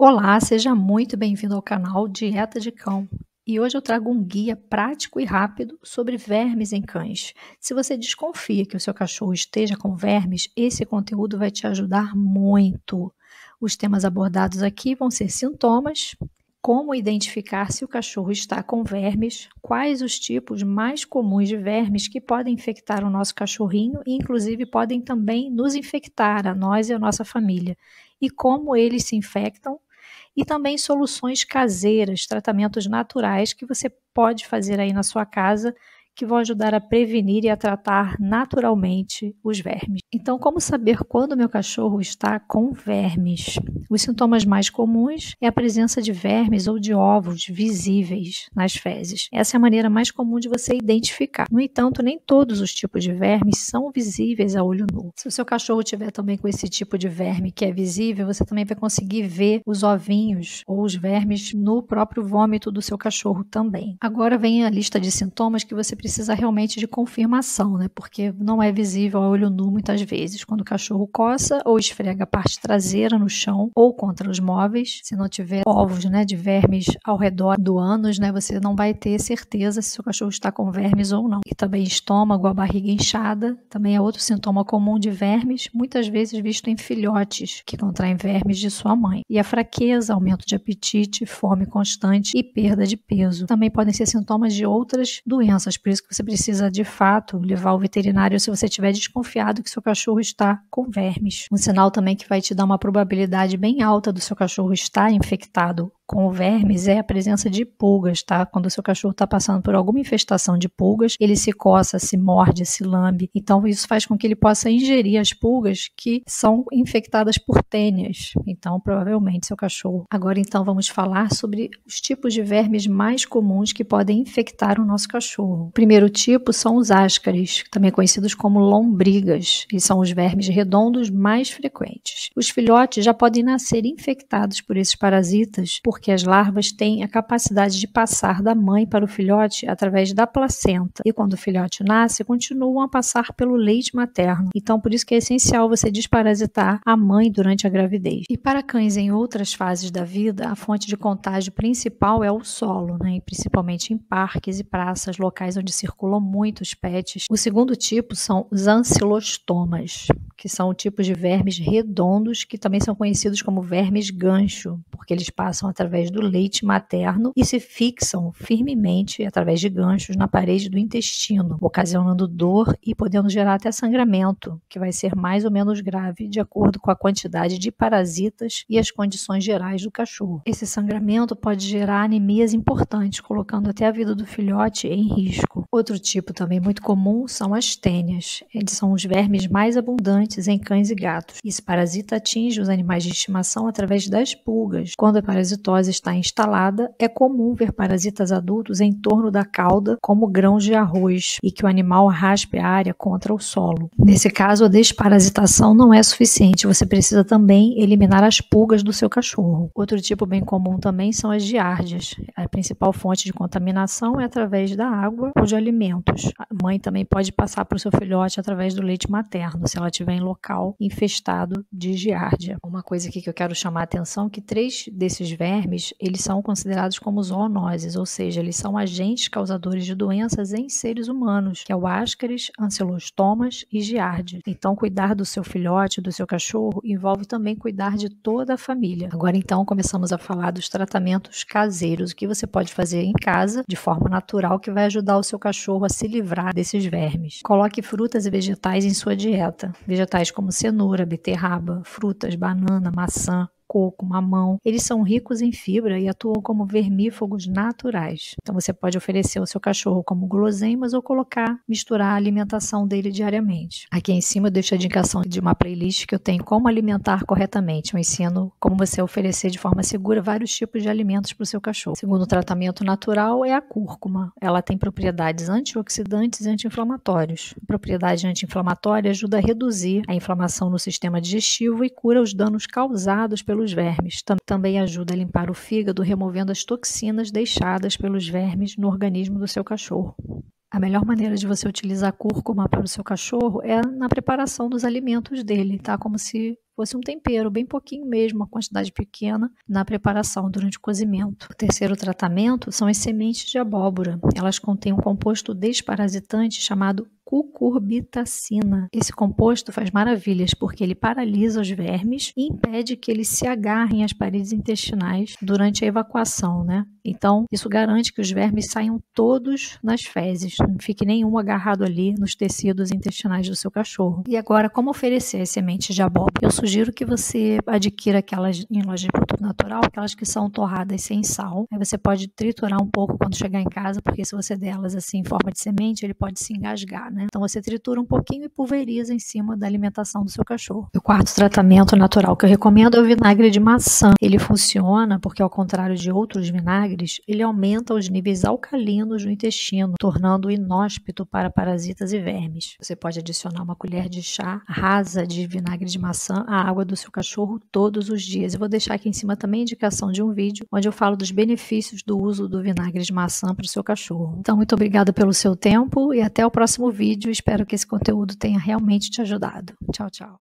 Olá, seja muito bem-vindo ao canal Dieta de Cão. E hoje eu trago um guia prático e rápido sobre vermes em cães. Se você desconfia que o seu cachorro esteja com vermes, esse conteúdo vai te ajudar muito. Os temas abordados aqui vão ser sintomas, como identificar se o cachorro está com vermes, quais os tipos mais comuns de vermes que podem infectar o nosso cachorrinho e, inclusive, podem também nos infectar, a nós e a nossa família, e como eles se infectam e também soluções caseiras, tratamentos naturais que você pode fazer aí na sua casa que vão ajudar a prevenir e a tratar naturalmente os vermes. Então, como saber quando meu cachorro está com vermes? Os sintomas mais comuns é a presença de vermes ou de ovos visíveis nas fezes. Essa é a maneira mais comum de você identificar. No entanto, nem todos os tipos de vermes são visíveis a olho nu. Se o seu cachorro tiver também com esse tipo de verme que é visível, você também vai conseguir ver os ovinhos ou os vermes no próprio vômito do seu cachorro também. Agora vem a lista de sintomas que você precisa precisa realmente de confirmação, né? Porque não é visível a olho nu muitas vezes. Quando o cachorro coça ou esfrega a parte traseira no chão ou contra os móveis, se não tiver ovos, né, de vermes ao redor do ânus, né, você não vai ter certeza se o cachorro está com vermes ou não. E também estômago, a barriga inchada, também é outro sintoma comum de vermes, muitas vezes visto em filhotes que contraem vermes de sua mãe. E a fraqueza, aumento de apetite, fome constante e perda de peso. Também podem ser sintomas de outras doenças, por isso que você precisa de fato levar ao veterinário se você estiver desconfiado que seu cachorro está com vermes. Um sinal também que vai te dar uma probabilidade bem alta do seu cachorro estar infectado com vermes é a presença de pulgas, tá? Quando o seu cachorro está passando por alguma infestação de pulgas, ele se coça, se morde, se lambe. Então, isso faz com que ele possa ingerir as pulgas que são infectadas por tênias. Então, provavelmente, seu cachorro. Agora, então, vamos falar sobre os tipos de vermes mais comuns que podem infectar o nosso cachorro. O primeiro tipo são os ascaris, também conhecidos como lombrigas, e são os vermes redondos mais frequentes. Os filhotes já podem nascer infectados por esses parasitas por porque as larvas têm a capacidade de passar da mãe para o filhote através da placenta. E quando o filhote nasce, continuam a passar pelo leite materno. Então, por isso que é essencial você desparasitar a mãe durante a gravidez. E para cães em outras fases da vida, a fonte de contágio principal é o solo, né? principalmente em parques e praças, locais onde circulam muitos pets. O segundo tipo são os ancilostomas que são tipos de vermes redondos que também são conhecidos como vermes gancho, porque eles passam através do leite materno e se fixam firmemente através de ganchos na parede do intestino, ocasionando dor e podendo gerar até sangramento, que vai ser mais ou menos grave de acordo com a quantidade de parasitas e as condições gerais do cachorro. Esse sangramento pode gerar anemias importantes, colocando até a vida do filhote em risco. Outro tipo também muito comum são as tênias. Eles são os vermes mais abundantes em cães e gatos. Esse parasita atinge os animais de estimação através das pulgas. Quando a parasitose está instalada, é comum ver parasitas adultos em torno da cauda, como grãos de arroz, e que o animal raspe a área contra o solo. Nesse caso, a desparasitação não é suficiente, você precisa também eliminar as pulgas do seu cachorro. Outro tipo bem comum também são as giardias. A principal fonte de contaminação é através da água ou de alimentos. A mãe também pode passar para o seu filhote através do leite materno, se ela tiver em local infestado de giardia. Uma coisa aqui que eu quero chamar a atenção é que três desses vermes, eles são considerados como zoonoses, ou seja, eles são agentes causadores de doenças em seres humanos, que é o Ascaris, Ancelostomas e Giardia. Então, cuidar do seu filhote, do seu cachorro, envolve também cuidar de toda a família. Agora, então, começamos a falar dos tratamentos caseiros, o que você pode fazer em casa, de forma natural, que vai ajudar o seu cachorro a se livrar desses vermes. Coloque frutas e vegetais em sua dieta. Vegetais como cenoura, beterraba, frutas, banana, maçã, coco, mamão, eles são ricos em fibra e atuam como vermífugos naturais. Então você pode oferecer ao seu cachorro como guloseimas ou colocar, misturar a alimentação dele diariamente. Aqui em cima eu deixo a indicação de uma playlist que eu tenho como alimentar corretamente. Eu ensino como você oferecer de forma segura vários tipos de alimentos para o seu cachorro. O segundo tratamento natural é a cúrcuma. Ela tem propriedades antioxidantes e anti-inflamatórios. A propriedade anti-inflamatória ajuda a reduzir a inflamação no sistema digestivo e cura os danos causados pelo pelos vermes. Também ajuda a limpar o fígado, removendo as toxinas deixadas pelos vermes no organismo do seu cachorro. A melhor maneira de você utilizar cúrcuma para o seu cachorro é na preparação dos alimentos dele, tá? Como se fosse um tempero, bem pouquinho mesmo, uma quantidade pequena na preparação durante o cozimento. O terceiro tratamento são as sementes de abóbora. Elas contêm um composto desparasitante chamado cucurbitacina. Esse composto faz maravilhas porque ele paralisa os vermes e impede que eles se agarrem às paredes intestinais durante a evacuação, né? Então, isso garante que os vermes saiam todos nas fezes, não fique nenhum agarrado ali nos tecidos intestinais do seu cachorro. E agora, como oferecer as sementes de abóbora? Eu sugiro que você adquira aquelas em loja de produto natural, aquelas que são torradas sem sal. Aí você pode triturar um pouco quando chegar em casa, porque se você delas assim em forma de semente, ele pode se engasgar, né? Então você tritura um pouquinho e pulveriza em cima da alimentação do seu cachorro. O quarto tratamento natural que eu recomendo é o vinagre de maçã. Ele funciona porque, ao contrário de outros vinagres, ele aumenta os níveis alcalinos no intestino, tornando-o inóspito para parasitas e vermes. Você pode adicionar uma colher de chá rasa de vinagre de maçã à água do seu cachorro todos os dias. Eu vou deixar aqui em cima também a indicação de um vídeo onde eu falo dos benefícios do uso do vinagre de maçã para o seu cachorro. Então, muito obrigada pelo seu tempo e até o próximo vídeo. Espero que esse conteúdo tenha realmente te ajudado. Tchau, tchau.